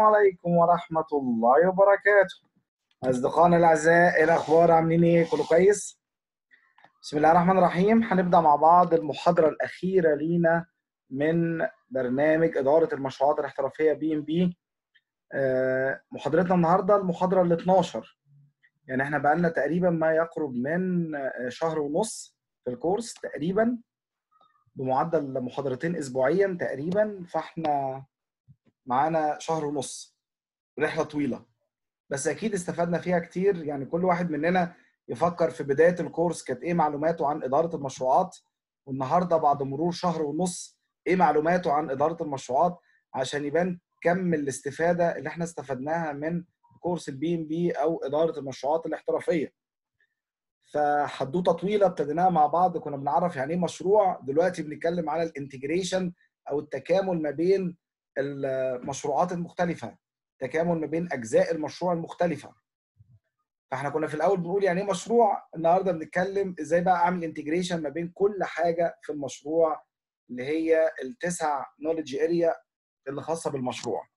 عليكم ورحمة الله وبركاته. أصدقائنا الأعزاء إيه الأخبار؟ عاملين إيه؟ كله كويس؟ بسم الله الرحمن الرحيم. هنبدأ مع بعض المحاضرة الأخيرة لينا من برنامج إدارة المشروعات الاحترافية بي إم بي محاضرتنا النهاردة المحاضرة ال 12 يعني إحنا بقالنا تقريبا ما يقرب من شهر ونص في الكورس تقريبا بمعدل محاضرتين اسبوعيا تقريبا. فإحنا معانا شهر ونص. رحلة طويلة. بس أكيد استفدنا فيها كتير. يعني كل واحد مننا يفكر في بداية الكورس كانت إيه معلوماته عن إدارة المشروعات والنهاردة بعد مرور شهر ونص إيه معلوماته عن إدارة المشروعات عشان يبان كم الاستفادة اللي إحنا استفدناها من كورس ال PMP أو إدارة المشروعات الاحترافية. فحدوتة طويلة ابتديناها مع بعض كنا بنعرف يعني إيه مشروع. دلوقتي بنتكلم على ال integration أو التكامل ما بين المشروعات المختلفة تكامل ما بين أجزاء المشروع المختلفة. فإحنا كنا في الأول بنقول يعني إيه مشروع النهارده بنتكلم إزاي بقى أعمل integration ما بين كل حاجة في المشروع اللي هي التسع knowledge area اللي خاصة بالمشروع.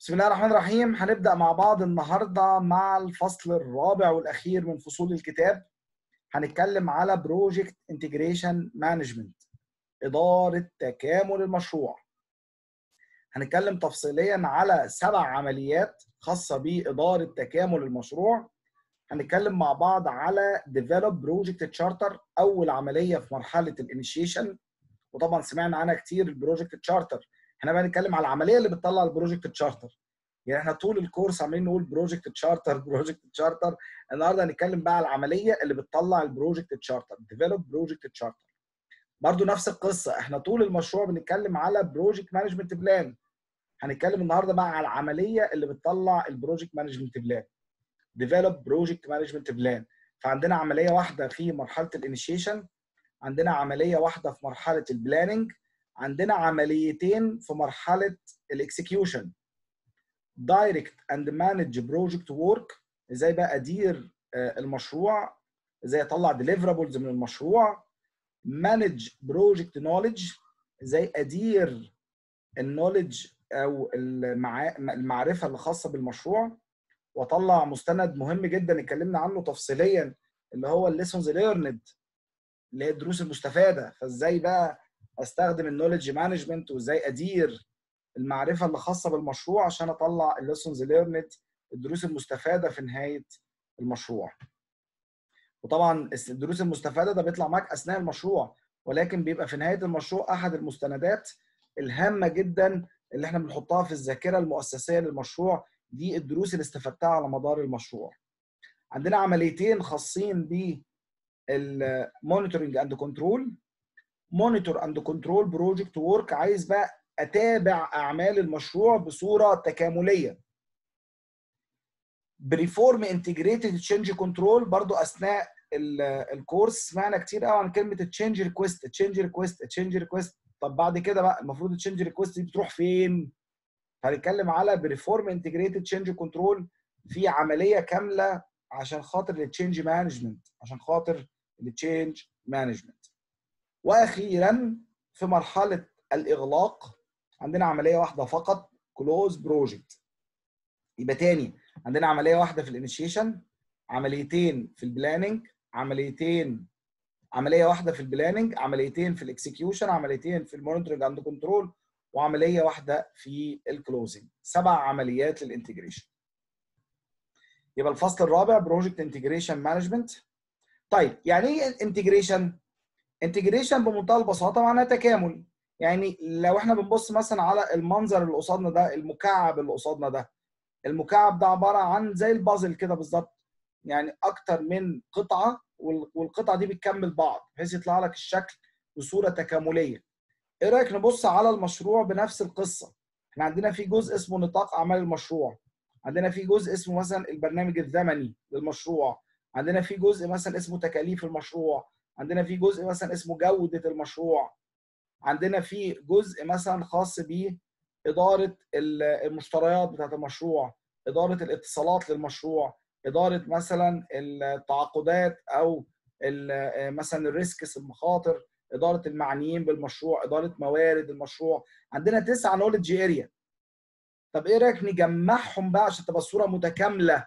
بسم الله الرحمن الرحيم. هنبدأ مع بعض النهارده مع الفصل الرابع والأخير من فصول الكتاب. هنتكلم على project integration management إدارة تكامل المشروع. هنتكلم تفصيليا على سبع عمليات خاصة بإدارة تكامل المشروع. هنتكلم مع بعض على develop project charter أول عملية في مرحلة الإنيشيشن. وطبعا سمعنا عنها كتير ال project charter إحنا بقى نتكلم على العملية اللي بتطلع ال project charter يعني إحنا طول الكورس عمالين نقول project charter project charter النهارده هنتكلم بقى على العملية اللي بتطلع ال project charter develop project charter برضو نفس القصة. إحنا طول المشروع بنتكلم على project management plan هنتكلم النهارده بقى على العملية اللي بتطلع ال project management plan develop project management plan فعندنا عملية واحدة في مرحلة الانيشيشن عندنا عملية واحدة في مرحلة ال planning عندنا عمليتين في مرحلة ال execution direct and manage project work إزاي بقى ادير المشروع إزاي اطلع deliverables من المشروع. manage project knowledge إزاي أدير ال knowledge أو المعرفة اللي خاصه بالمشروع وأطلع مستند مهم جدا اتكلمنا عنه تفصيليا اللي هو ال lessons learned اللي هي الدروس المستفادة. فإزاي بقى أستخدم ال knowledge management وإزاي أدير المعرفة اللي خاصه بالمشروع عشان أطلع ال lessons learned الدروس المستفادة في نهاية المشروع. وطبعا الدروس المستفادة ده بيطلع معاك أثناء المشروع ولكن بيبقى في نهاية المشروع أحد المستندات الهامة جدا اللي إحنا بنحطها في الذاكرة المؤسسية للمشروع. دي الدروس اللي استفدتها على مدار المشروع. عندنا عمليتين خاصين بال monitoring and control. monitor and control project work عايز بقى أتابع أعمال المشروع بصورة تكاملية. perform integrated change control برضو أثناء الكورس. سمعنا كتير قوي عن كلمة change request change request change request طب بعد كده بقى المفروض ال change request دي بتروح فين؟ هنتكلم على perform integrated change control في عملية كاملة عشان خاطر ال change management عشان خاطر ال change management وأخيرا في مرحلة الإغلاق عندنا عملية واحدة فقط close project يبقى تاني عندنا عملية واحدة في الإنيشيشن عمليتين في ال planning عمليتين عملية واحدة في ال planning عمليتين في ال execution عمليتين في ال monitoring and control وعملية واحدة في ال closing. سبع عمليات لل integration. يبقى الفصل الرابع project integration management طيب يعني إيه integration integration بمنتهى البساطة معناها تكامل. يعني لو إحنا بنبص مثلا على المنظر اللي قصادنا ده المكعب اللي قصادنا ده المكعب ده عبارة عن زي البازل كده بالظبط. يعني أكتر من قطعة والقطعة دي بتكمل بعض بحيث يطلع لك الشكل بصورة تكاملية. إيه رأيك نبص على المشروع بنفس القصة؟ إحنا عندنا في جزء اسمه نطاق أعمال المشروع. عندنا في جزء اسمه مثلا البرنامج الزمني للمشروع. عندنا في جزء مثلا اسمه تكاليف المشروع. عندنا في جزء مثلا اسمه جودة المشروع. عندنا في جزء مثلا خاص باداره المشتريات بتاعة المشروع إدارة الاتصالات للمشروع إدارة مثلا التعاقدات أو مثلا الريسكس المخاطر إدارة المعنيين بالمشروع إدارة موارد المشروع. عندنا تسعة knowledge area طب إيه رأيك نجمعهم بقى عشان تبقى الصورة متكاملة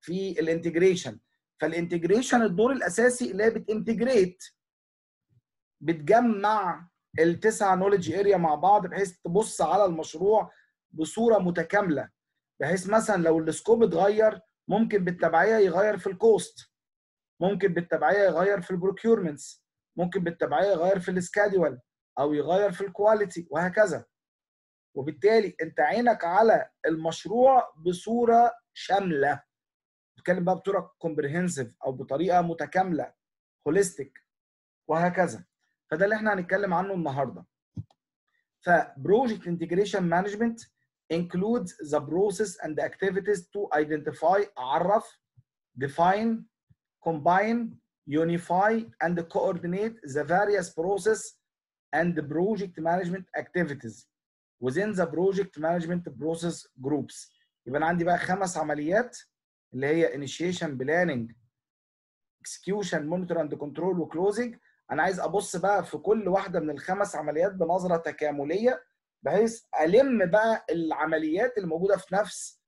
في ال integration؟ فال integration الدور الأساسي اللي هي بت integrate بتجمع التسع knowledge area مع بعض بحيث تبص على المشروع بصورة متكاملة. بحيث مثلا لو ال scope اتغير ممكن بالتبعية يغير في ال cost ممكن بالتبعية يغير في ال procurements ممكن بالتبعية يغير في ال schedule أو يغير في ال quality وهكذا. وبالتالي أنت عينك على المشروع بصورة شاملة. بتتكلم بقى بطرق comprehensive أو بطريقة متكاملة holistic وهكذا. فده اللي إحنا هنتكلم عنه النهارده ف project integration management includes the process and the activities to identify عرف define combine unify and coordinate the various process and the project management activities within the project management process groups يبقى أنا عندي بقى خمس عمليات اللي هي initiation planning execution monitor and control وclosing أنا عايز ابص بقى في كل واحدة من الخمس عمليات بنظره تكامليه بحيث ألم بقى العمليات اللي موجوده في نفس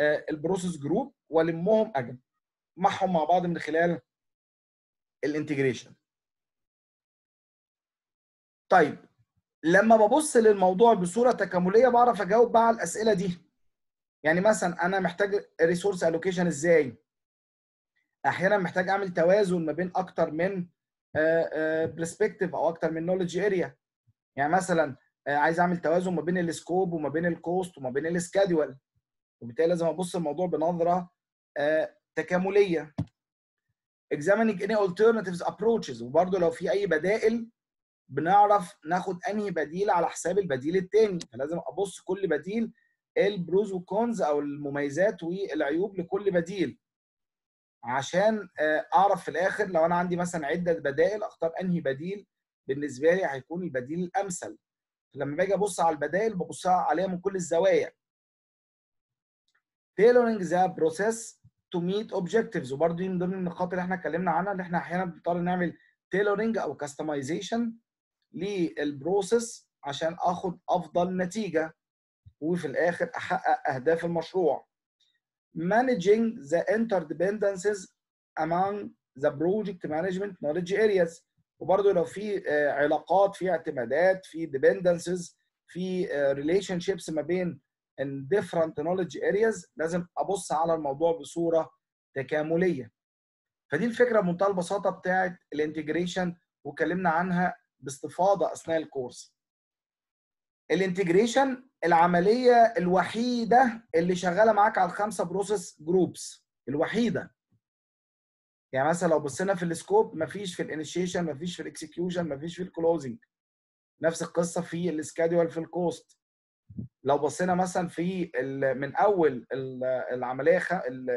ال process group والمهم أجمعهم مع بعض من خلال ال integration. طيب لما ببص للموضوع بصوره تكامليه بعرف أجاوب بقى على الأسئلة دي. يعني مثلا أنا محتاج resource allocation إزاي؟ أحيانا محتاج أعمل توازن ما بين أكتر من perspective أو أكتر من knowledge area يعني مثلا عايز أعمل توازن ما بين ال scope وما بين ال cost وما بين ال schedule وبالتالي لازم أبص الموضوع بنظرة تكاملية. Examining any alternatives approaches. وبرده لو في أي بدائل بنعرف ناخد أنهي بديل على حساب البديل الثاني فلازم أبص كل بديل ال pros وال cons أو المميزات والعيوب لكل بديل. عشان أعرف في الآخر لو أنا عندي مثلا عدة بدائل أختار أنهي بديل بالنسبة لي هيكون البديل الأمثل. لما باجي أبص على البدائل ببص عليها من كل الزوايا. Tailoring the process to meet objectives. وبرده دي من ضمن النقاط اللي إحنا اتكلمنا عنها اللي إحنا أحيانا بنضطر نعمل tailoring أو customization للبروسيس عشان آخد أفضل نتيجة وفي الآخر أحقق أهداف المشروع. Managing the interdependencies among the project management knowledge areas. وبرضه لو في علاقات في اعتمادات في dependencies في relationships ما بين different knowledge areas لازم أبص على الموضوع بصورة تكاملية. فدي الفكرة بمنتهى البساطة بتاعت ال integration واتكلمنا عنها باستفاضة أثناء الكورس. ال integration العملية الوحيدة اللي شغالة معاك على الخمسة process groups الوحيدة. يعني مثلا لو بصينا في ال scope مفيش في الإنيشيشن مفيش في ال execution مفيش في ال closing. نفس القصة في ال schedule في ال cost. لو بصينا مثلا في من أول العملية.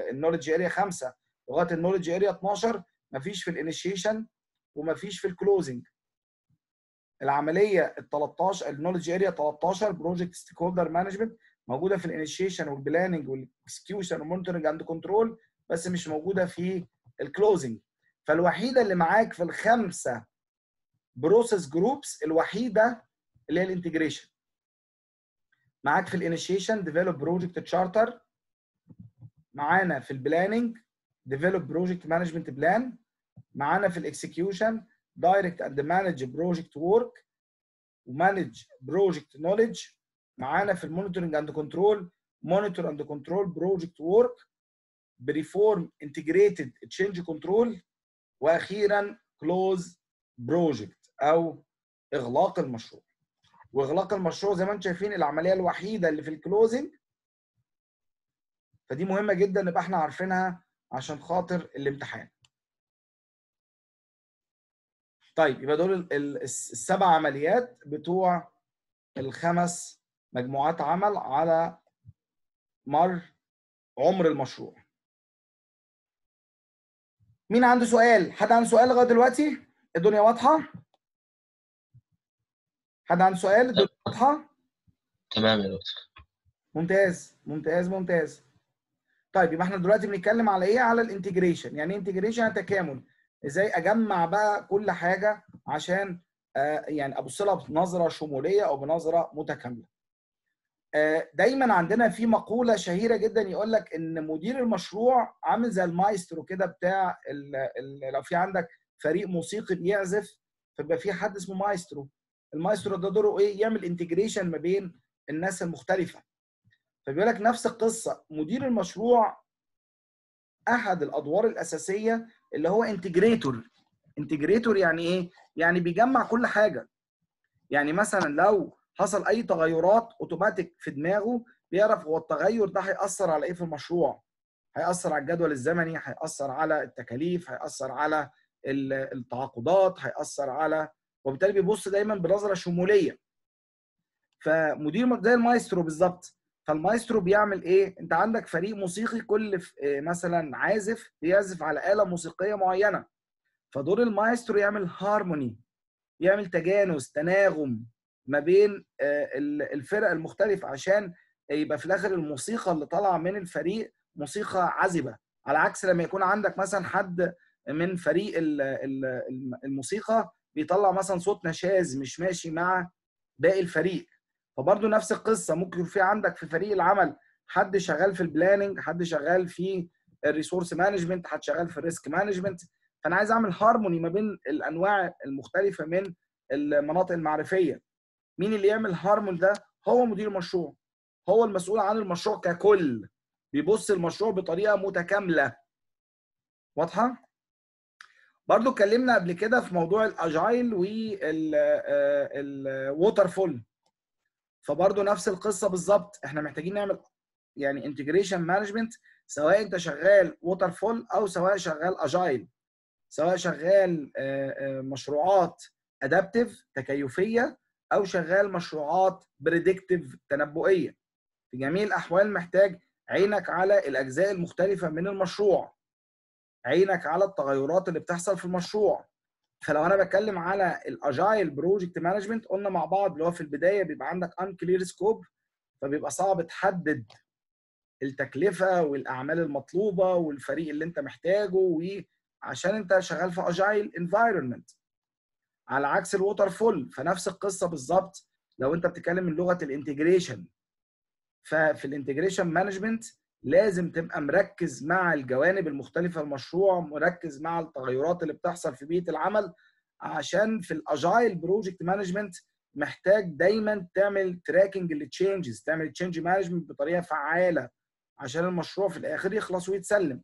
ال knowledge area 5 لغاية ال knowledge area 12 مفيش في الإنيشيشن ومفيش في ال closing. العملية ال 13 ال knowledge area 13 project stakeholder management موجودة في الإنيشيشن والبلاننج والاكسكيوشن والمونيتورنج اند كنترول بس مش موجودة في ال closing فالوحيدة اللي معاك في الخمسة process groups الوحيدة اللي هي ال integration معاك في ال initiation develop project charter معانا في ال planning develop project management plan معانا في ال execution direct and manage project work و manage project knowledge معانا في ال monitoring and control monitor and control project work perform integrated change control وأخيرا close project أو إغلاق المشروع. وإغلاق المشروع زي ما أنتم شايفين العملية الوحيدة اللي في ال closing فدي مهمة جدا نبقى إحنا عارفينها عشان خاطر الامتحان. طيب يبقى دول السبع عمليات بتوع الخمس مجموعات عمل على مر عمر المشروع. مين عنده سؤال؟ حد عنده سؤال لغاية دلوقتي؟ الدنيا واضحة؟ حد عنده سؤال؟ الدنيا واضحة؟ تمام يا دكتور. ممتاز ممتاز ممتاز. طيب يبقى إحنا دلوقتي بنتكلم على إيه؟ على ال integration. يعني إيه integration؟ تكامل. إزاي أجمع بقى كل حاجة عشان آه يعني أبص لها بنظرة شمولية أو بنظرة متكاملة. آه، دايما عندنا في مقولة شهيرة جدا يقول لك إن مدير المشروع عامل زي المايسترو كده بتاع ال ال لو في عندك فريق موسيقي بيعزف فيبقى في حد اسمه مايسترو. المايسترو ده دوره إيه؟ يعمل integration ما بين الناس المختلفة. فبيقول لك نفس القصة مدير المشروع أحد الأدوار الأساسية اللي هو integrator integrator يعني إيه؟ يعني بيجمع كل حاجة. يعني مثلا لو حصل أي تغيرات اوتوماتيك في دماغه بيعرف هو التغير ده هيأثر على إيه في المشروع. هيأثر على الجدول الزمني هيأثر على التكاليف هيأثر على التعاقدات هيأثر على وبالتالي بيبص دايما بنظرة شمولية. فمدير زي المايسترو بالظبط فالمايسترو بيعمل إيه؟ أنت عندك فريق موسيقي كل مثلا عازف بيعزف على آلة موسيقية معينة. فدور المايسترو يعمل هارموني يعمل تجانس تناغم ما بين الفرق المختلفة عشان يبقى في الآخر الموسيقى اللي طالعة من الفريق موسيقى عذبة على عكس لما يكون عندك مثلا حد من فريق الموسيقى بيطلع مثلا صوت نشاز مش ماشي مع باقي الفريق. فبرضه نفس القصة ممكن في عندك في فريق العمل حد شغال في ال planning حد شغال في ال resource management حد شغال في ال risk management فأنا عايز أعمل هارموني ما بين الأنواع المختلفة من المناطق المعرفية. مين اللي يعمل هارمون ده؟ هو مدير المشروع. هو المسؤول عن المشروع ككل. بيبص المشروع بطريقة متكاملة. واضحة؟ برضو اتكلمنا قبل كده في موضوع ال agile وال waterfall فبرضو نفس القصة بالظبط. إحنا محتاجين نعمل يعني integration management سواء أنت شغال waterfall أو سواء شغال agile سواء شغال مشروعات adaptive تكيفية أو شغال مشروعات predictive تنبؤية. في جميع الأحوال محتاج عينك على الأجزاء المختلفة من المشروع. عينك على التغيرات اللي بتحصل في المشروع. فلو أنا بتكلم على ال agile project management قلنا مع بعض اللي هو في البداية بيبقى عندك unclear scope فبيبقى صعب تحدد التكلفة والأعمال المطلوبة والفريق اللي انت محتاجه وعشان انت شغال في agile environment على عكس ال waterfall فنفس القصة بالظبط. لو انت بتتكلم من لغة ال integration ففي ال integration management لازم تبقى مركز مع الجوانب المختلفة المشروع مركز مع التغيرات اللي بتحصل في بيئة العمل عشان في ال agile project management محتاج دايما تعمل tracking لل changes تعمل change management بطريقة فعالة عشان المشروع في الآخر يخلص ويتسلم.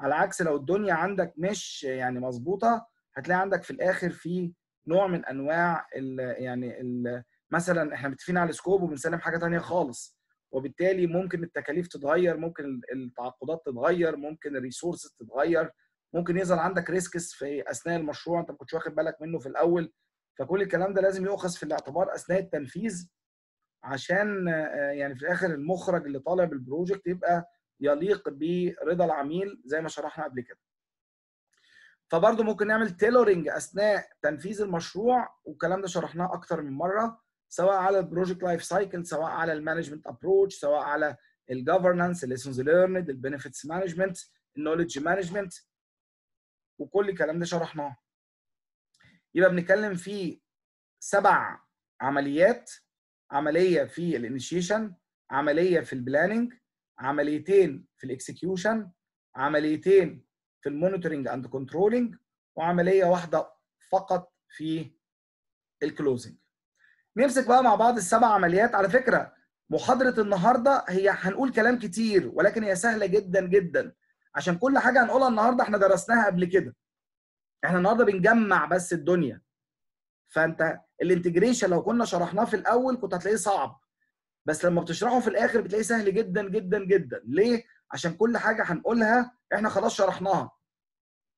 على عكس لو الدنيا عندك مش يعني مظبوطة هتلاقي عندك في الآخر في نوع من أنواع ال يعني ال مثلا إحنا متفقين على ال scope وبنسلم حاجة ثانية خالص. وبالتالي ممكن التكاليف تتغير ممكن التعاقدات تتغير ممكن ال resources تتغير ممكن يظهر عندك risks في أثناء المشروع أنت ما كنتش واخد بالك منه في الأول. فكل الكلام ده لازم يؤخذ في الاعتبار أثناء التنفيذ عشان يعني في الآخر المخرج اللي طالع بال project يبقى يليق برضا العميل زي ما شرحنا قبل كده. فبرضه ممكن نعمل tailoring أثناء تنفيذ المشروع والكلام ده شرحناه أكتر من مرة. سواء على ال project life cycle سواء على ال management approach سواء على الجفرنانس الليسونز ليرند البنفيتس مانجمنت النولج مانجمنت وكل الكلام ده شرحناه. يبقى بنتكلم في سبع عمليات. عملية في الانيشيشن عملية في ال planning عمليتين في ال execution عمليتين في ال monitoring and controlling وعملية واحدة فقط في ال closing نمسك بقى مع بعض السبع عمليات. على فكرة محاضرة النهارده هي هنقول كلام كتير ولكن هي سهلة جدا جدا. عشان كل حاجة هنقولها النهارده إحنا درسناها قبل كده. إحنا النهارده بنجمع بس الدنيا. فأنت ال integration لو كنا شرحناه في الأول كنت هتلاقيه صعب. بس لما بتشرحه في الآخر بتلاقيه سهل جدا جدا جدا. ليه؟ عشان كل حاجة هنقولها إحنا خلاص شرحناها.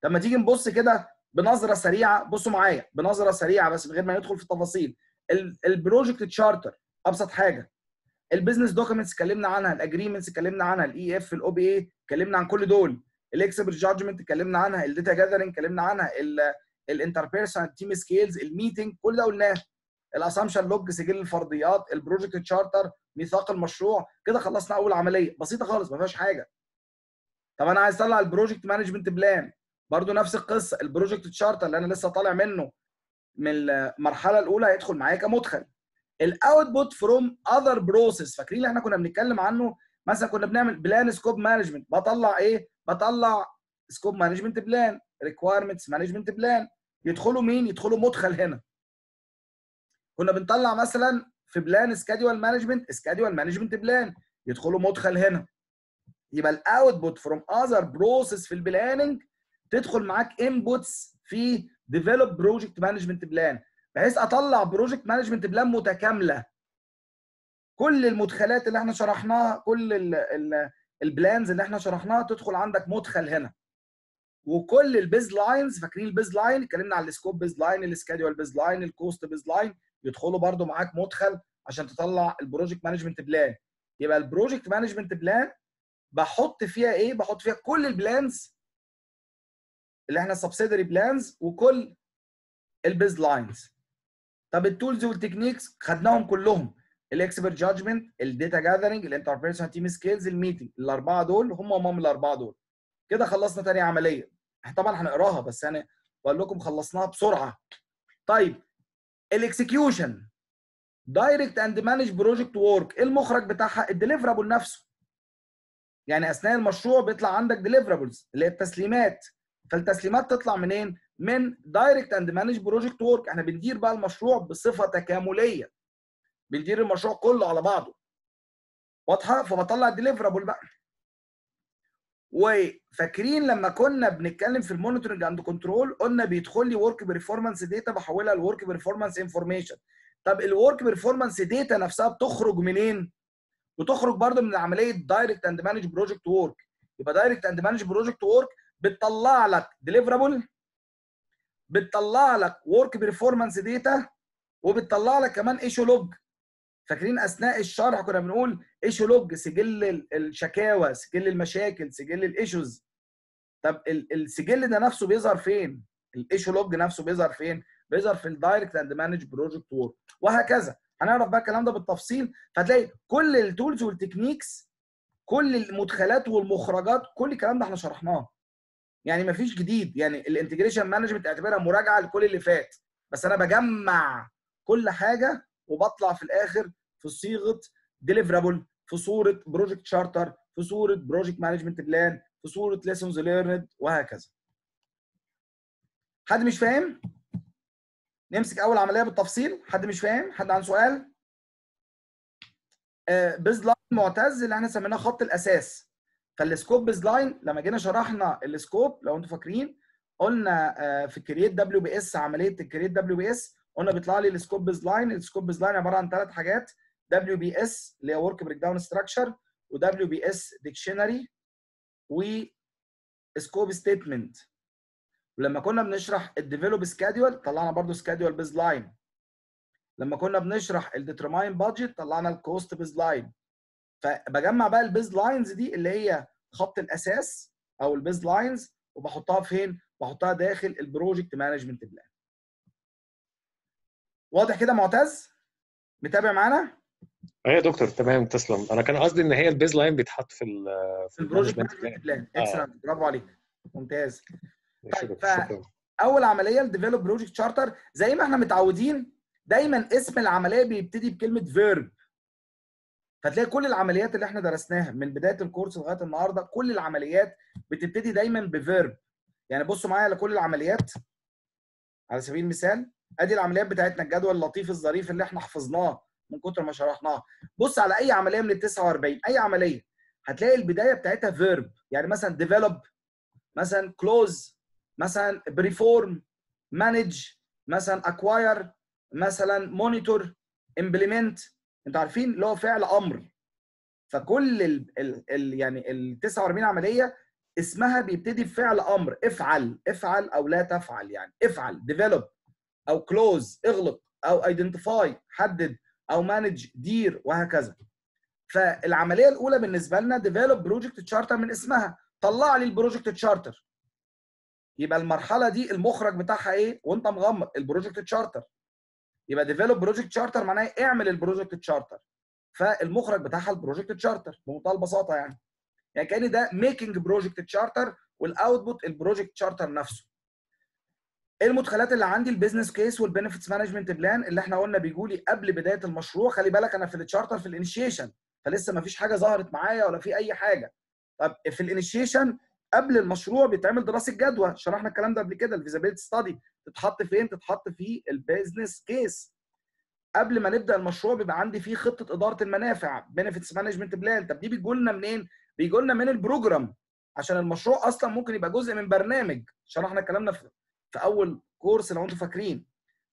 لما تيجي نبص كده بنظرة سريعة. بصوا معايا بنظرة سريعة بس من غير ما ندخل في التفاصيل. ال project charter أبسط حاجة. ال business documents اتكلمنا عنها ال agreements اتكلمنا عنها ال EEF ال OPA اتكلمنا عن كل دول. ال expert judgment اتكلمنا عنها ال data gathering اتكلمنا عنها ال interpersonal team skills ال meeting كل ده قلناه. ال assumption log سجل الفرضيات ال project charter ميثاق المشروع. كده خلصنا أول عملية. بسيطة خالص ما فيهاش حاجة. طب أنا عايز أطلع ال project management plan برضو نفس القصة. ال project charter اللي أنا لسه طالع منه. من المرحلة الأولى هيدخل معايا كمدخل. ال output from other process فاكرين اللي إحنا كنا بنتكلم عنه؟ مثلا كنا بنعمل plan scope management بطلع إيه؟ بطلع scope management plan requirements management plan يدخلوا مين؟ يدخلوا مدخل هنا. كنا بنطلع مثلا في plan schedule management schedule management plan يدخلوا مدخل هنا. يبقى ال output from other process في ال planning تدخل معاك inputs في develop project management plan بحيث أطلع project management plan متكاملة. كل المدخلات اللي إحنا شرحناها كل ال ال ال plans اللي إحنا شرحناها تدخل عندك مدخل هنا. وكل ال baselines فاكرين ال baseline اتكلمنا على ال scope baseline ال schedule baseline ال cost baseline يدخلوا برده معاك مدخل عشان تطلع ال project management plan يبقى ال project management plan بحط فيها إيه؟ بحط فيها كل ال plans اللي إحنا subsidiary plans وكل ال baselines طب ال tools وال techniques خدناهم كلهم. الاكسبرت جادجمنت الداتا جاذرنج الانتربريشن تيم سكيلز الميتنج الأربعة دول هم هم الأربعة دول. كده خلصنا تاني عملية. طبعا هنقراها بس أنا بقول لكم خلصناها بسرعة. طيب ال execution direct and manage project work إيه المخرج بتاعها؟ ال deliverable نفسه. يعني أثناء المشروع بيطلع عندك deliverables اللي هي التسليمات. فالتسليمات تطلع منين؟ من direct and manage project work إحنا بندير بقى المشروع بصفة تكاملية. بندير المشروع كله على بعضه. واضحة؟ فبطلع ال deliverable بقى. وفاكرين لما كنا بنتكلم في ال monitoring and control قلنا بيدخل لي work performance data بحولها ل work performance information طب ال work performance data نفسها بتخرج منين؟ بتخرج برضه من عملية direct and manage project work يبقى direct and manage project work بتطلع لك deliverable بتطلع لك work performance data وبتطلع لك كمان issue log فاكرين أثناء الشرح كنا بنقول issue log سجل الشكاوى سجل المشاكل سجل ال issues طب السجل ده نفسه بيظهر فين؟ ال issue log نفسه بيظهر فين؟ بيظهر في ال direct and manage project work وهكذا. هنعرف بقى الكلام ده بالتفصيل. فهتلاقي كل ال tools وال techniques كل المدخلات والمخرجات كل الكلام ده إحنا شرحناه. يعني مفيش جديد. يعني ال integration management اعتبرها مراجعة لكل اللي فات. بس أنا بجمع كل حاجة وبطلع في الآخر في صيغة deliverable في صورة project charter في صورة project management plan في صورة lessons learned وهكذا. حد مش فاهم؟ نمسك أول عملية بالتفصيل. حد مش فاهم؟ حد عنده سؤال؟ آه baseline معتز اللي إحنا سميناه خط الأساس. فال scope baseline لما جينا شرحنا ال scope لو أنتم فاكرين قلنا آه في create WBS عملية ال create WBS قلنا بيطلع لي ال scope baseline. ال scope baseline عبارة عن ثلاث حاجات WBS اللي هي work breakdown structure و WBS dictionary و scope statement ولما كنا بنشرح ال develop schedule طلعنا برضو schedule baseline. لما كنا بنشرح ال determine budget طلعنا ال cost baseline. فبجمع بقى ال baselines دي اللي هي خط الأساس أو ال baselines وبحطها فين؟ بحطها داخل ال project management plan. واضح كده معتز؟ متابع معانا؟ أيوه يا دكتور تمام تسلم. أنا كان قصدي إن هي ال baseline بيتحط في ال في ال project management plan excellent برافو عليك. ممتاز. طيب، اول عملية ال develop project charter زي ما إحنا متعودين دايما اسم العملية بيبتدي بكلمة verb فتلاقي كل العمليات اللي إحنا درسناها من بداية الكورس لغاية النهارده كل العمليات بتبتدي دايما ب verb يعني بصوا معايا على كل العمليات. على سبيل المثال ادي العمليات بتاعتنا الجدول اللطيف الظريف اللي إحنا حفظناه من كتر ما شرحناه. بص على أي عملية من ال 49 أي عملية هتلاقي البداية بتاعتها verb يعني مثلا develop مثلا close مثلا perform manage مثلا acquire مثلا monitor implement أنتوا عارفين اللي هو فعل أمر. فكل ال ال ال يعني ال 49 عملية اسمها بيبتدي بفعل أمر. افعل افعل أو لا تفعل يعني. افعل develop أو close اغلق أو identify حدد أو manage دير وهكذا. فالعملية الأولى بالنسبة لنا develop project charter من اسمها. طلع لي ال project charter يبقى المرحلة دي المخرج بتاعها إيه؟ وأنت مغمض. ال project charter يبقى develop project charter معناه إيه؟ اعمل ال project charter فالمخرج بتاعها ال project charter بمنتهى البساطة يعني. يعني كأن ده making project charter وال output ال project charter نفسه. إيه المدخلات اللي عندي؟ ال business case وال benefits management plan اللي إحنا قلنا بيجوا لي قبل بداية المشروع. خلي بالك أنا في التشارتر في الانيشيشن فلسه ما فيش حاجة ظهرت معايا ولا في أي حاجة. طب في الانيشيشن قبل المشروع بيتعمل دراسة جدوى. شرحنا الكلام ده قبل كده. ال feasibility study تتحط فين؟ تتحط في ال business case. قبل ما نبدأ المشروع بيبقى عندي فيه خطة إدارة المنافع benefits management plan طب دي بيجوا لنا منين؟ بيجوا لنا من ال program. عشان المشروع أصلا ممكن يبقى جزء من برنامج. شرحنا الكلام ده في أول كورس لو أنتم فاكرين.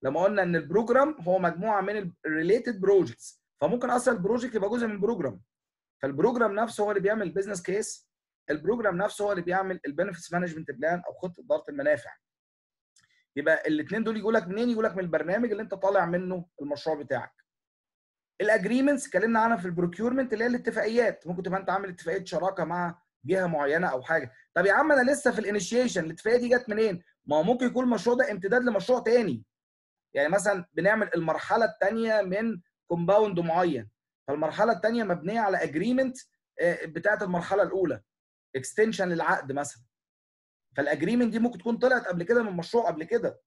لما قلنا إن ال program هو مجموعة من ال related projects فممكن أصلا ال project يبقى جزء من ال program. فال program نفسه هو اللي بيعمل ال business case ال program نفسه هو اللي بيعمل ال benefits management plan أو خطة إدارة المنافع. يبقى الاثنين دول يجوا لك منين؟ يجوا لك من البرنامج اللي أنت طالع منه المشروع بتاعك. ال agreements اتكلمنا عنها في ال procurement اللي هي الاتفاقيات. ممكن تبقى أنت عامل اتفاقية شراكة مع جهة معينة أو حاجة. طب يا عم أنا لسه في الانيشيشن الاتفاقية دي جت منين؟ ما هو ممكن يكون المشروع ده امتداد لمشروع تاني. يعني مثلا بنعمل المرحلة الثانية من compound معين. فالمرحلة الثانية مبنية على agreement بتاعة المرحلة الأولى. extension للعقد مثلا. فال agreement دي ممكن تكون طلعت قبل كده من مشروع قبل كده.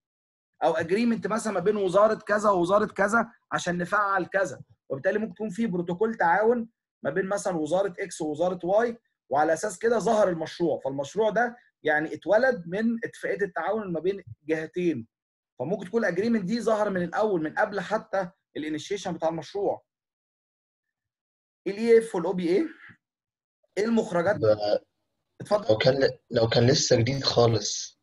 أو agreement مثلا ما بين وزارة كذا ووزارة كذا عشان نفعل كذا. وبالتالي ممكن يكون في بروتوكول تعاون ما بين مثلا وزارة X ووزارة Y وعلى أساس كده ظهر المشروع. فالمشروع ده يعني اتولد من اتفاقية التعاون ما بين جهتين. فممكن تكون ال agreement دي ظهر من الأول من قبل حتى الانيشيشن بتاع المشروع. ال EEF وال OPA إيه المخرجات؟ اتفضل. لو كان لو كان لسه جديد خالص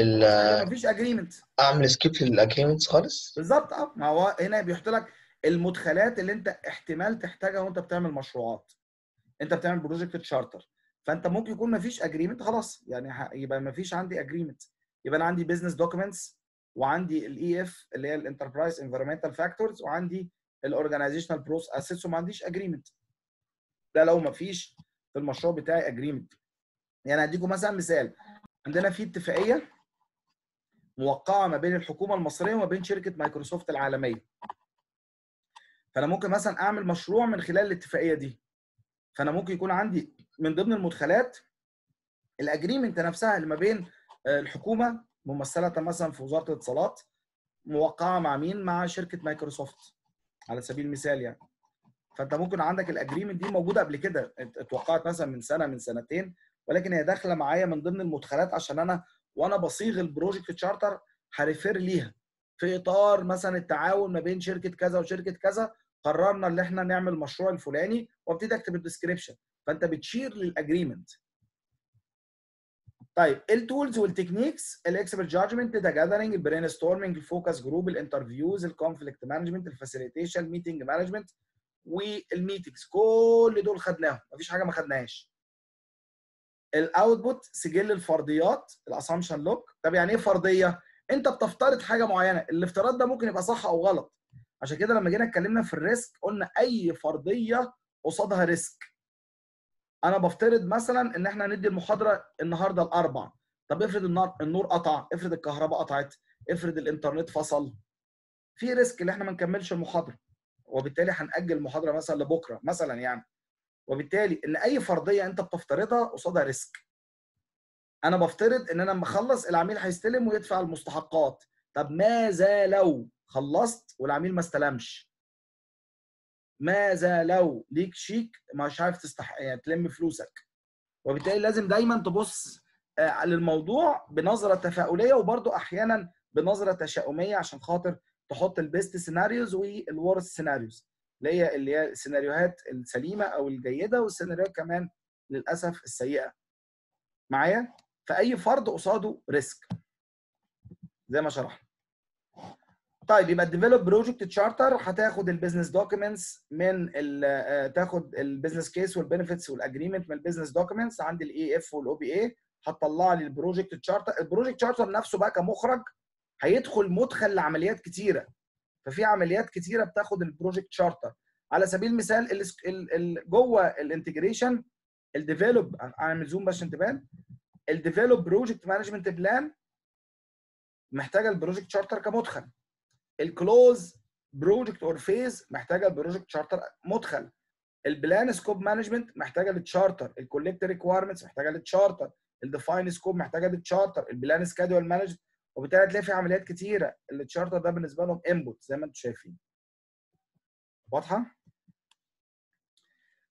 ال- مفيش agreement أعمل skip لل agreements خالص؟ بالظبط آه. ما هو هنا بيحط لك المدخلات اللي أنت احتمال تحتاجها وأنت بتعمل مشروعات. أنت بتعمل project charter فأنت ممكن يكون ما فيش agreement خلاص. يعني يبقى ما فيش عندي agreement يبقى أنا عندي business documents وعندي ال EEF اللي هي ال enterprise environmental factors وعندي ال organizational process assets وما عنديش agreement ده لو ما فيش في المشروع بتاعي agreement يعني هديكم مثلا مثال. عندنا في اتفاقية موقعة ما بين الحكومة المصرية وما بين شركة مايكروسوفت العالمية. فأنا ممكن مثلا أعمل مشروع من خلال الاتفاقية دي. فأنا ممكن يكون عندي من ضمن المدخلات ال agreement نفسها اللي ما بين آه، الحكومة ممثلة مثلا في وزارة الاتصالات موقعة مع مين؟ مع شركة مايكروسوفت. على سبيل المثال يعني. فأنت ممكن عندك ال agreement دي موجودة قبل كده ات- اتوقعت مثلا من سنة من سنتين. ولكن هي داخلة معايا من ضمن المدخلات عشان أنا وأنا بصيغ ال project charter ه refer ليها. في إطار مثلا التعاون ما بين شركة كذا وشركة كذا قررنا إن إحنا نعمل المشروع الفلاني وأبتدي أكتب ال description فأنت بتشير لل agreement طيب التولز والتكنيكس الاكسبرت جادجمنت داتا جاذرنج البرين ستورمنج الفوكس جروب الانترفيوز الكونفليكت مانجمنت الفاسيليتيشن الميتنج مانجمنت والميتنجز كل دول خدناهم. مفيش حاجة ما خدناهاش. ال output سجل الفرضيات ال assumption log طب يعني إيه فرضية؟ أنت بتفترض حاجة معينة. الافتراض ده ممكن يبقى صح أو غلط. عشان كده لما جينا اتكلمنا في ال risk قلنا أي فرضية قصادها risk. أنا بفترض مثلا إن إحنا ندي المحاضرة النهارده الأربع. طب افرض النار النور قطع افرض الكهرباء قطعت افرض الإنترنت فصل. في risk ان إحنا ما نكملش المحاضرة وبالتالي هنأجل المحاضرة مثلا لبكرة مثلا يعني. وبالتالي ان أي فرضية أنت بتفترضها قصادها risk. أنا بفترض إن أنا لما أخلص العميل هيستلم ويدفع المستحقات. طب ماذا لو خلصت والعميل ما استلمش. ماذا لو ليك شيك مش عارف تستحق يعني تلم فلوسك. وبالتالي لازم دايما تبص آه، للموضوع بنظرة تفاؤلية وبرضه أحيانا بنظرة تشاؤمية عشان خاطر تحط ال best scenarios وال worst scenarios اللي هي اللي هي السيناريوهات السليمة أو الجيدة والسيناريوهات كمان للأسف السيئة. معايا؟ فأي فرض قصاده risk زي ما شرحنا. طيب يبقى ال develop project charter هتاخد ال business documents من آه، تاخد ال business case وال benefits وال agreement من ال business documents عندي ال EEF وال OPA هتطلع لي ال project charter ال project charter نفسه بقى كمخرج هيدخل مدخل لعمليات كتيرة. ففي عمليات كتيرة بتاخد ال project charter على سبيل المثال ال ال ال جوه ال integration ال develop اعمل zoom بس عشان تبان ال develop project management plan محتاجة ال project charter كمدخل. ال close project or phase محتاجة ال project charter مدخل. ال plan scope management محتاجة لل charter ال collect requirements محتاجة للتشارتر ال define scope محتاجة لل charter ال plan schedule manage وبالتالي هتلاقي في عمليات كتيرة. التشارتر ده بالنسبة لهم input زي ما أنتم شايفين. واضحة؟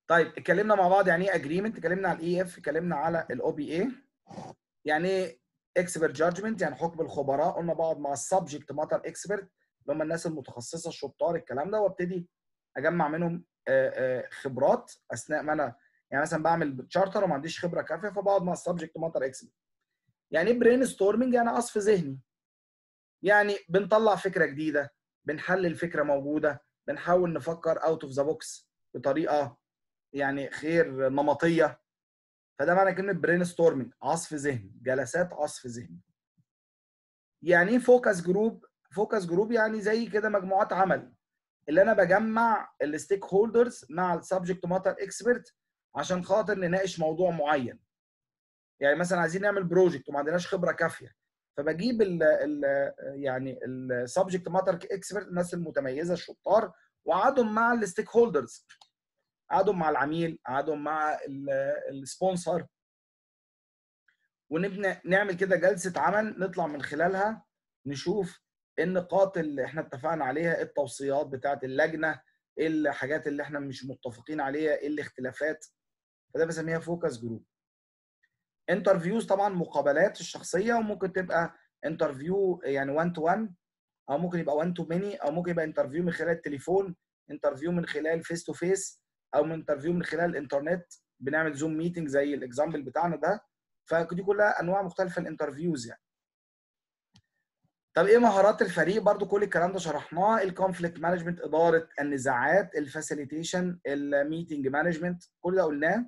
طيب اتكلمنا مع بعض يعني إيه agreement اتكلمنا على ال EEF اتكلمنا على ال OPA يعني إيه expert judgment يعني حكم الخبراء. قلنا بقعد مع ال subject matter expert اللي هم الناس المتخصصة الشطار الكلام ده وابتدي أجمع منهم آه، آه، خبرات أثناء ما أنا يعني مثلا بعمل تشارتر وما عنديش خبرة كافية فبقعد مع ال subject matter expert يعني إيه brainstorming يعني عصف ذهني. يعني بنطلع فكرة جديدة بنحلل فكرة موجودة بنحاول نفكر out of the box بطريقة يعني غير نمطية. فده معنى كلمة brainstorming عصف ذهني جلسات عصف ذهني. يعني إيه focus group focus group يعني زي كده مجموعات عمل. اللي أنا بجمع ال stakeholders مع ال subject matter expert عشان خاطر نناقش موضوع معين. يعني مثلا عايزين نعمل project وما عندناش خبرة كافية فبجيب ال ال يعني ال subject matter expert الناس المتميزة الشطار وقعدهم مع ال stakeholders قعدهم مع العميل قعدهم مع ال sponsor ونبني نعمل كده جلسة عمل نطلع من خلالها نشوف إيه النقاط اللي إحنا اتفقنا عليها إيه التوصيات بتاعة اللجنة إيه الحاجات اللي إحنا مش متفقين عليها إيه الاختلافات. فده بسميها focus group interviews طبعا مقابلات الشخصية وممكن تبقى interview يعني 1 to 1 أو ممكن يبقى 1 to many أو ممكن يبقى interview من خلال التليفون interview من خلال face to face أو من interview من خلال الانترنت بنعمل Zoom meeting زي ال example بتاعنا ده. فدي كلها أنواع مختلفة ال interviews يعني. طب إيه مهارات الفريق؟ برضو كل الكلام ده شرحناه. ال conflict management إدارة النزاعات ال facilitation ال meeting management كل ده قلناه.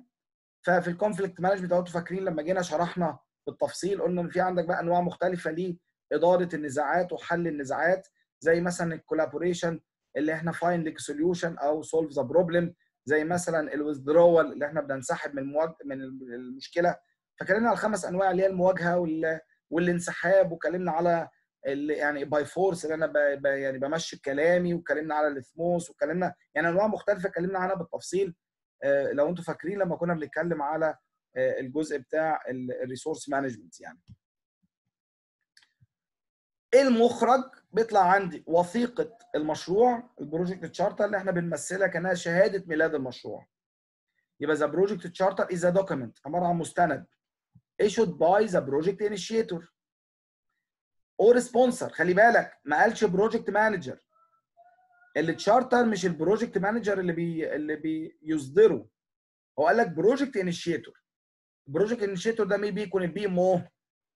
ففي ال conflict management لو أنتوا فاكرين لما جينا شرحنا بالتفصيل قلنا إن في عندك بقى أنواع مختلفة لإدارة النزاعات وحل النزاعات زي مثلا ال collaboration اللي إحنا find solution أو solve the problem زي مثلا ال withdrawal اللي إحنا بننسحب من. من المشكلة فكلمنا على الخمس أنواع اللي هي المواجهة وال... والانسحاب وكلمنا على ال... يعني by force اللي أنا ب... ب... يعني بمشي كلامي وكلمنا على الإثموس وكلمنا يعني أنواع مختلفة اتكلمنا عنها بالتفصيل لو أنتوا فاكرين لما كنا بنتكلم على آه الجزء بتاع ال resource management يعني. المخرج؟ بيطلع عندي وثيقة المشروع ال project charter اللي إحنا بنمثلها كأنها شهادة ميلاد المشروع. يبقى the project charter is document عبارة عن مستند. Issued by the project initiator or sponsor خلي بالك ما قالش project manager ال charter مش ال project manager اللي بي اللي بيصدره. هو قال لك project initiator ال project initiator ده maybe يكون ال PM أو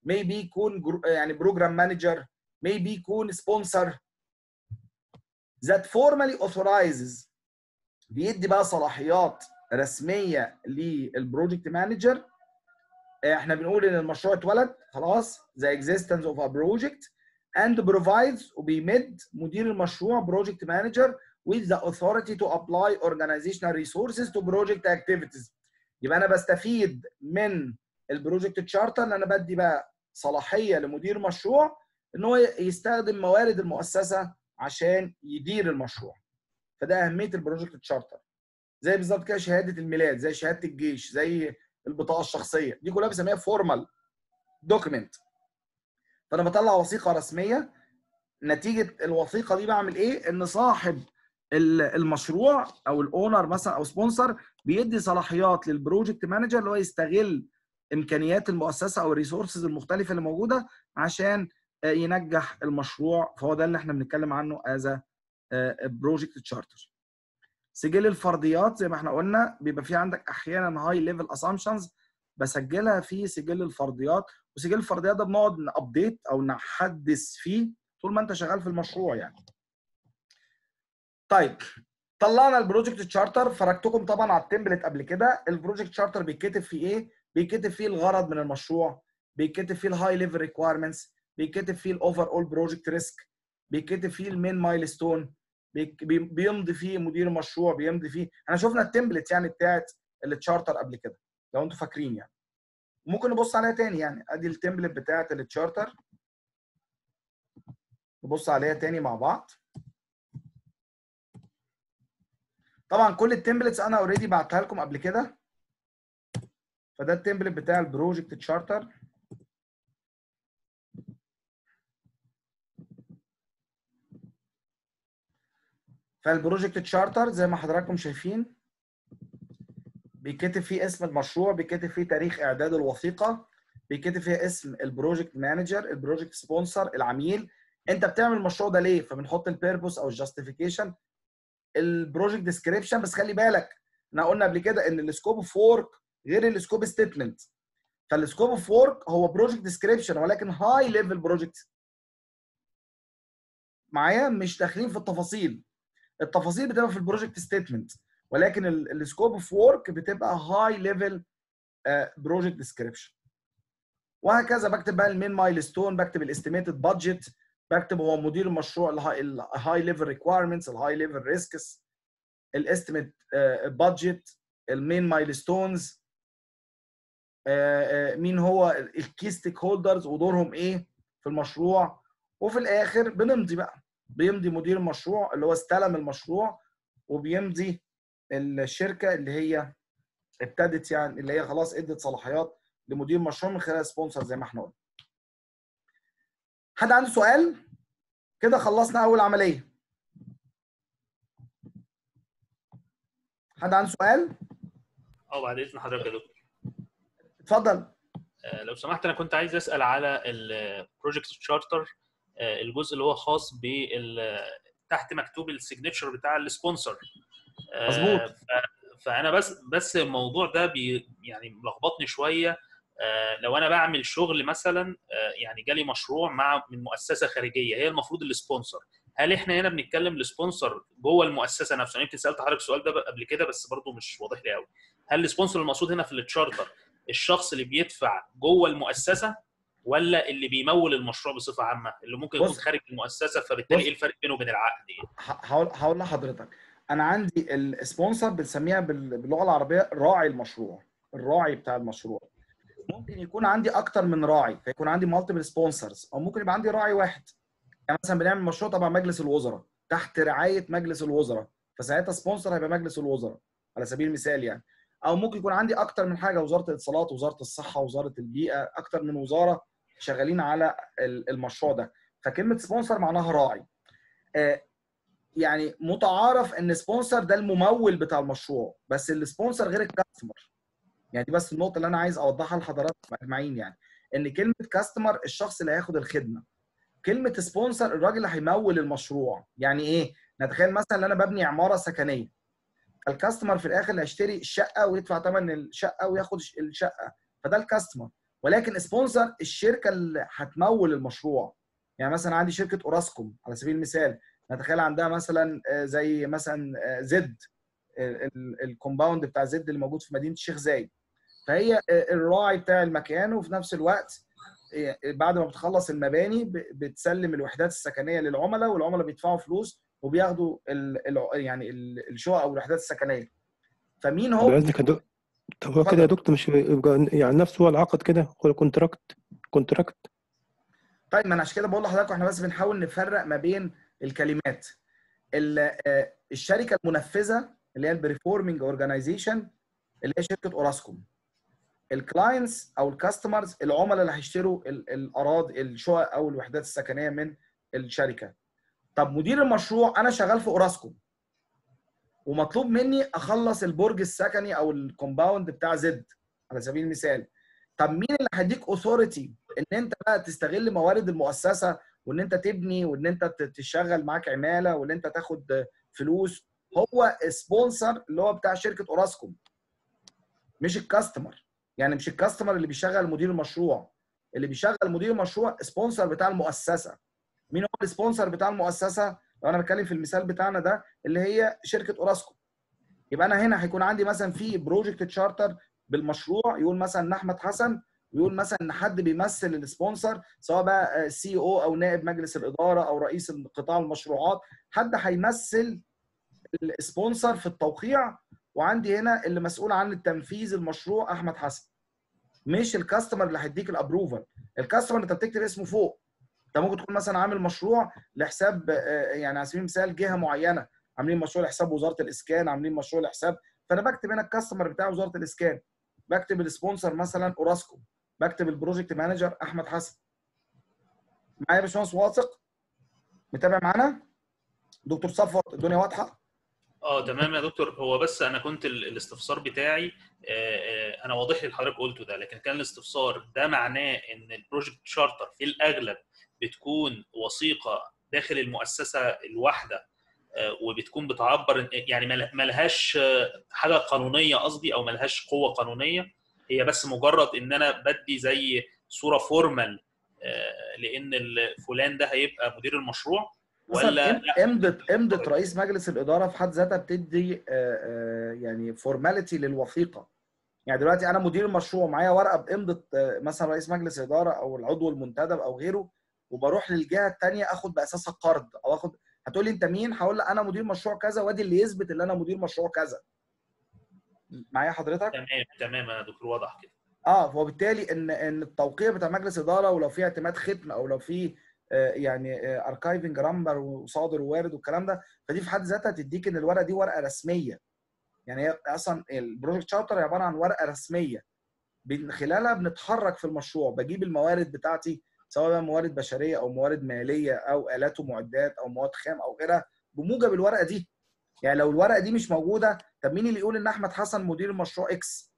maybe يكون يعني program manager maybe يكون sponsor that formally authorizes بيدي بقى صلاحيات رسمية لل project manager إحنا بنقول إن المشروع اتولد خلاص the existence of a project. And provides وبيمد مدير المشروع project manager with the authority to apply organizational resources to project activities. يبقى أنا بستفيد من ال project charter ان أنا بدي بقى صلاحية لمدير مشروع إن هو يستخدم موارد المؤسسة عشان يدير المشروع. فده أهمية ال project charter زي بالظبط كده شهادة الميلاد زي شهادة الجيش زي البطاقة الشخصية. دي كلها بنسميها formal document فأنا بطلع وثيقة رسمية. نتيجة الوثيقة دي بعمل إيه؟ إن صاحب المشروع أو ال owner مثلا أو sponsor بيدي صلاحيات لل project manager اللي هو يستغل إمكانيات المؤسسة أو ال resources المختلفة اللي موجودة عشان ينجح المشروع. فهو ده اللي إحنا بنتكلم عنه as project charter سجل الفرضيات زي ما إحنا قلنا بيبقى في عندك أحيانا high level assumptions بسجلها في سجل الفرضيات وسجل الفرضيات ده بنقعد ن update أو نحدث فيه طول ما أنت شغال في المشروع يعني. طيب طلعنا ال project charter فرجتكم طبعا على ال template قبل كده. ال project charter بيتكتب فيه إيه؟ بيتكتب فيه الغرض من المشروع بيتكتب فيه ال high level requirements بيتكتب فيه ال overall project risk بيتكتب فيه ال main milestone بيمضي فيه مدير المشروع بيمضي فيه. إحنا شفنا ال template يعني بتاعت التشارتر قبل كده. لو أنتم فاكرين يعني. ممكن نبص عليها تاني يعني. ادي ال template بتاعة التشارتر. نبص عليها تاني مع بعض. طبعا كل ال templates أنا already بعتها لكم قبل كده. فده ال template بتاع ال project charter. فال project charter زي ما حضراتكم شايفين بيتكتب فيه اسم المشروع بيتكتب فيه تاريخ إعداد الوثيقة بيتكتب فيها اسم ال project manager ال project sponsor العميل. أنت بتعمل المشروع ده ليه؟ فبنحط ال purpose أو ال justification ال project description بس خلي بالك إحنا قلنا قبل كده إن ال scope of work غير ال scope statement فال scope of work هو project description ولكن high level project معايا؟ مش داخلين في التفاصيل. التفاصيل بتبقى في ال project statement ولكن ال scope of work بتبقى high level project description وهكذا بكتب بقى ال main milestone بكتب ال estimated budget بكتب هو مدير المشروع ال high level requirements ال high level risks ال estimate budget ال main milestones مين هو ال key stakeholders ودورهم إيه في المشروع. وفي الآخر بنمضي بقى بيمضي مدير المشروع اللي هو استلم المشروع وبيمضي الشركة اللي هي ابتدت يعني اللي هي خلاص ادت صلاحيات لمدير مشروع من خلال sponsor زي ما إحنا قلنا. حد عنده سؤال؟ كده خلصنا أول عملية. حد عنده سؤال؟ آه بعد إذن حضرتك يا دكتور اتفضل. آه، لو سمحت أنا كنت عايز أسأل على ال project charter الجزء اللي هو خاص بال تحت مكتوب ال signature بتاع ال sponsor آه، مظبوط. ف- فأنا بس بس الموضوع ده بي يعني ملخبطني شوية آه، لو أنا بعمل شغل مثلا آه، يعني جالي مشروع مع من مؤسسة خارجية هي المفروض ال sponsor هل إحنا هنا بنتكلم ال sponsor جوه المؤسسة نفسها يمكن سألت حضرتك السؤال ده قبل كده بس برضه مش واضح لي قوي هل ال sponsor المقصود هنا في التشارتر الشخص اللي بيدفع جوه المؤسسة ولا اللي بيمول المشروع بصفة عامة اللي ممكن يكون. خارج المؤسسة فبالتالي. إيه الفرق بينه وبين العقد ه- هقول هقول لحضرتك أنا عندي ال sponsor بنسميها بال- باللغة العربية راعي المشروع الراعي بتاع المشروع. ممكن يكون عندي أكتر من راعي فيكون عندي multiple sponsors أو ممكن يبقى عندي راعي واحد. يعني مثلا بنعمل مشروع تبع مجلس الوزراء تحت رعاية مجلس الوزراء فساعتها sponsor هيبقى مجلس الوزراء على سبيل المثال يعني. أو ممكن يكون عندي أكتر من حاجة وزارة الاتصالات وزارة الصحة وزارة البيئة أكتر من وزارة شغالين على ال- المشروع ده. فكلمة sponsor معناها راعي. آه، يعني متعارف إن sponsor ده الممول بتاع المشروع بس ال sponsor غير ال customer يعني دي بس النقطة اللي أنا عايز أوضحها لحضراتكم اجمعين يعني. إن كلمة customer الشخص اللي هياخد الخدمة. كلمة sponsor الراجل اللي هيمول المشروع. يعني إيه؟ نتخيل مثلا إن أنا ببني عمارة سكنية. ال customer في الآخر اللي هيشتري الشقه ويدفع ثمن الشقة وياخد الشقة. فده ال customer ولكن sponsor الشركة اللي هتمول المشروع. يعني مثلا عندي شركة أوراسكوم على سبيل المثال. نتخيل عندها مثلا آه، زي مثلا آه، زد ال- ال- ال compound بتاع زد اللي موجود في مدينة الشيخ زايد. فهي آه، الراعي بتاع المكان وفي نفس الوقت بعد ما بتخلص المباني بتسلم الوحدات السكنية للعملاء والعملاء بيدفعوا فلوس وبياخدوا ال يعني ال- الشقق أو الوحدات السكنية. فمين هو؟ قصدك طب هو كده يا دكتور مش يبقى يعني نفسه هو العقد كده؟ هو ال contract contract طيب ما أنا عشان كده بقول لحضرتك إحنا بس بنحاول نفرق ما بين الكلمات. ال- آه، الشركة المنفذة اللي هي ال performing organization اللي هي شركة أوراسكوم. ال clients أو ال customers العملاء اللي هيشتروا ال- الاراضي الشقق أو الوحدات السكنية من الشركة. طب مدير المشروع أنا شغال في أوراسكوم. ومطلوب مني أخلص البرج السكني أو ال compound بتاع زد على سبيل المثال. طب مين اللي هيديك authority إن أنت بقى تستغل موارد المؤسسة وإن أنت تبني وإن أنت تشغل معاك عمالة وإن أنت تاخد فلوس هو sponsor اللي هو بتاع شركة أوراسكوم مش ال customer يعني مش ال customer اللي بيشغل مدير المشروع. اللي بيشغل مدير المشروع sponsor بتاع المؤسسة. مين هو ال sponsor بتاع المؤسسة؟ لو أنا بتكلم في المثال بتاعنا ده اللي هي شركة أوراسكوم. يبقى أنا هنا هيكون عندي مثلا في project charter بالمشروع يقول مثلا ان احمد حسن يقول مثلا إن حد بيمثل ال sponsor سواء بقى COO نائب مجلس الإدارة أو رئيس قطاع المشروعات حد هيمثل ال sponsor في التوقيع. وعندي هنا اللي مسؤول عن التنفيذ المشروع أحمد حسن. مش ال customer اللي هيديك ال approval ال customer أنت بتكتب اسمه فوق. أنت ممكن تكون مثلا عامل مشروع لحساب آه، يعني على سبيل المثال جهة معينة. عاملين مشروع لحساب وزارة الإسكان عاملين مشروع لحساب. فأنا بكتب هنا ال customer بتاع وزارة الإسكان. بكتب ال sponsor مثلا اوراسكوم بكتب ال project manager أحمد حسن. معايا يا باشمهندس واثق؟ متابع معانا؟ دكتور صفوت الدنيا واضحة؟ آه تمام يا دكتور. هو بس أنا كنت ال- الاستفسار بتاعي آه، آه، أنا واضح لي اللي حضرتك قلته ده لكن كان الاستفسار ده معناه إن ال project charter في الأغلب بتكون وثيقة داخل المؤسسة الواحدة آه، وبتكون بتعبر يعني مل- ملهاش حاجة قانونية قصدي أو ملهاش قوة قانونية. هي بس مجرد إن أنا بدي زي صورة formal لأن ال- فلان ده هيبقى مدير المشروع ولا امضه امضه رئيس مجلس الإدارة في حد ذاتها بتدي آه، آه، يعني formality للوثيقة. يعني دلوقتي أنا مدير المشروع معايا ورقة بامضه آه، مثلا رئيس مجلس الاداره أو العضو المنتدب أو غيره وبروح للجهة الثانية آخد بأساسها قرض أو اخد هتقول لي أنت مين؟ هقول لك أنا مدير مشروع كذا وأدي اللي يثبت إن أنا مدير مشروع كذا. معايا حضرتك؟ تمام تمام يا دكتور واضح كده. آه وبالتالي إن إن التوقيع بتاع مجلس إدارة ولو في اعتماد ختم أو لو في آه، يعني archiving number وصادر ووارد والكلام ده فدي في حد ذاتها تديك إن الورقة دي ورقة رسمية. يعني هي أصلا ال project charter عبارة عن ورقة رسمية. من خلالها بنتحرك في المشروع. بجيب الموارد بتاعتي سواء بقى موارد بشرية أو موارد مالية أو آلات ومعدات أو مواد خام أو غيرها بموجب الورقة دي. يعني لو الورقة دي مش موجودة طب مين اللي يقول إن أحمد حسن مدير المشروع X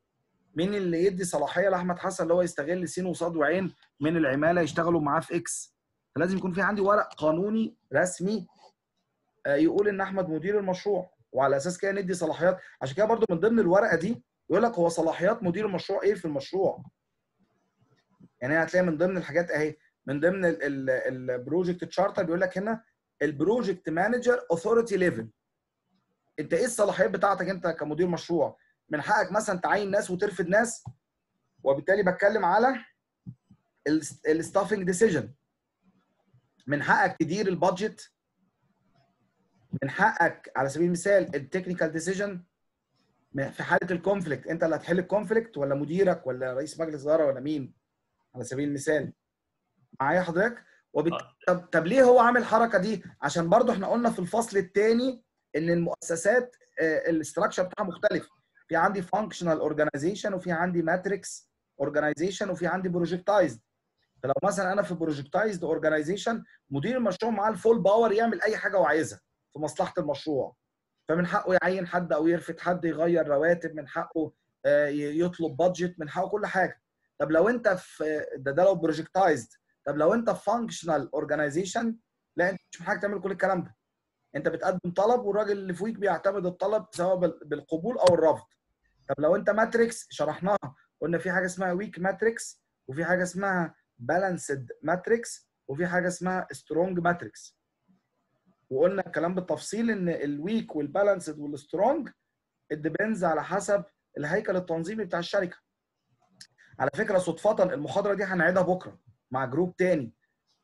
مين اللي يدي صلاحية لأحمد حسن اللي هو يستغل سين وصاد وعين من العمالة يشتغلوا معاه في X فلازم يكون في عندي ورق قانوني رسمي آه، يقول إن أحمد مدير المشروع وعلى أساس كده ندي صلاحيات. عشان كده برضو من ضمن الورقة دي يقول لك هو صلاحيات مدير المشروع إيه في المشروع؟ يعني هتلاقي من ضمن الحاجات أهي من ضمن ال project charter بيقول لك هنا ال project manager authority level انت إيه الصلاحيات بتاعتك انت كمدير مشروع؟ من حقك مثلا تعين ناس وترفد ناس وبالتالي بتكلم على ال staffing decision من حقك تدير ال budget من حقك على سبيل المثال ال technical decision في حالة ال conflict انت اللي هتحل ال conflict ولا مديرك ولا رئيس مجلس إدارة ولا مين؟ على سبيل المثال. معايا حضرتك؟ وبت... آه. طب طب ليه هو عامل الحركة دي؟ عشان برضو إحنا قلنا في الفصل الثاني إن المؤسسات ال structure بتاعها مختلف. في عندي functional organization وفي عندي matrix organization وفي عندي projectized فلو مثلا أنا في projectized organization مدير المشروع معاه ال full power يعمل أي حاجة هو عايزها في مصلحة المشروع. فمن حقه يعين حد أو يرفد حد يغير رواتب من حقه آه، يطلب budget من حقه كل حاجة. طب لو أنت في ده ده لو projectized طب لو أنت functional organization لا أنت مش محتاج تعمل كل الكلام ده. انت بتقدم طلب والراجل اللي فوقيك بيعتمد الطلب سواء بال- بالقبول أو الرفض. طب لو انت matrix شرحناها قلنا في حاجة اسمها weak matrix وفي حاجة اسمها balanced matrix وفي حاجة اسمها strong matrix وقلنا الكلام بالتفصيل إن ال weak وال balanced وال strong it depends على حسب الهيكل التنظيمي بتاع الشركة. على فكرة صدفة المحاضرة دي هنعيدها بكرة مع group تاني.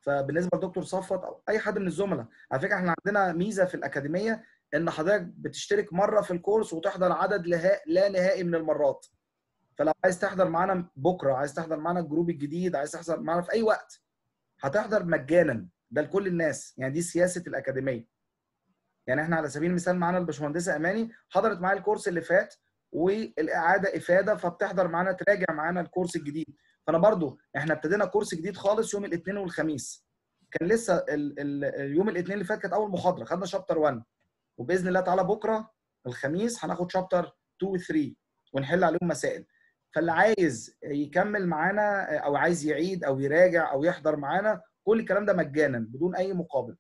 فبالنسبة لدكتور صفوت أو أي حد من الزملاء على فكرة إحنا عندنا ميزة في الأكاديمية إن حضرتك بتشترك مرة في الكورس وتحضر عدد لا نهائي من المرات. فلو عايز تحضر معانا بكرة عايز تحضر معانا ال group الجديد عايز تحضر معانا في أي وقت هتحضر مجانا. ده لكل الناس. يعني دي سياسة الأكاديمية. يعني إحنا على سبيل المثال معانا الباشمهندسة أماني حضرت معايا الكورس اللي فات والإعادة إفادة فبتحضر معانا تراجع معانا الكورس الجديد. فانا برضو إحنا ابتدينا كورس جديد خالص يوم الاثنين والخميس. كان لسه ال ال يوم الاثنين اللي فات كانت أول محاضرة. خدنا شابتر 1 وبإذن الله تعالى بكرة الخميس هناخد شابتر 2 و 3 ونحل عليهم مسائل. فاللي عايز يكمل معانا أو عايز يعيد أو يراجع أو يحضر معانا كل الكلام ده مجانا بدون أي مقابل.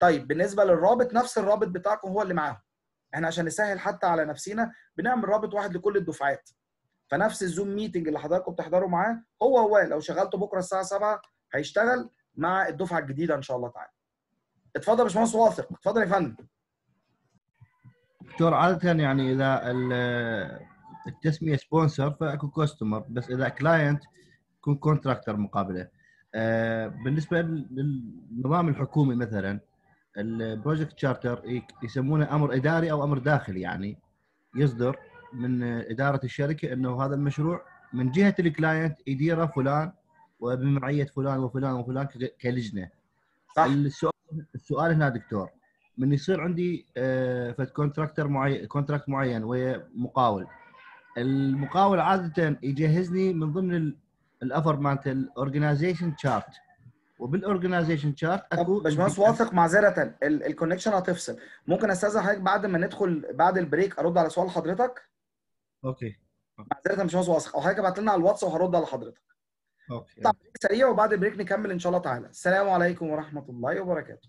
طيب بالنسبة للرابط نفس الرابط بتاعكم هو اللي معاهم. إحنا عشان نسهل حتى على نفسنا بنعمل رابط واحد لكل الدفعات. فنفس ال Zoom meeting اللي حضراتكم بتحضروا معاه هو هو لو شغلته بكرة الساعة 7 هيشتغل مع الدفعة الجديدة إن شاء الله تعالى. اتفضل يا باشمهندس واثق. اتفضل يا فندم. دكتور عادة يعني إذا ال- التسمية sponsor فأكو customer بس إذا client يكون contractor مقابله. آه، بالنسبة للنظام الحكومي مثلا ال project charter يسمونه أمر إداري أو أمر داخلي يعني يصدر من إدارة الشركة أنه هذا المشروع من جهة ال client يديره فلان وبمعية فلان وفلان وفلان ك- كلجنة. صح. السؤال السؤال هنا دكتور من يصير عندي آه، فد contractor معين contract معين ويا مقاول. المقاول عادة يجهزني من ضمن ال- ال offer مالت ال organization chart وبال organization chart طب أكو باشمهندس واثق معذره ال- ال connection هتفصل. ممكن أستاذن حضرتك بعد ما ندخل بعد ال break أرد على سؤال حضرتك؟ okay. معذره يا باشمهندس واثق أو حضرتك ابعت لنا على الواتس وهرد على حضرتك. okay. طب سريع وبعد ال break نكمل إن شاء الله تعالى. السلام عليكم ورحمة الله وبركاته.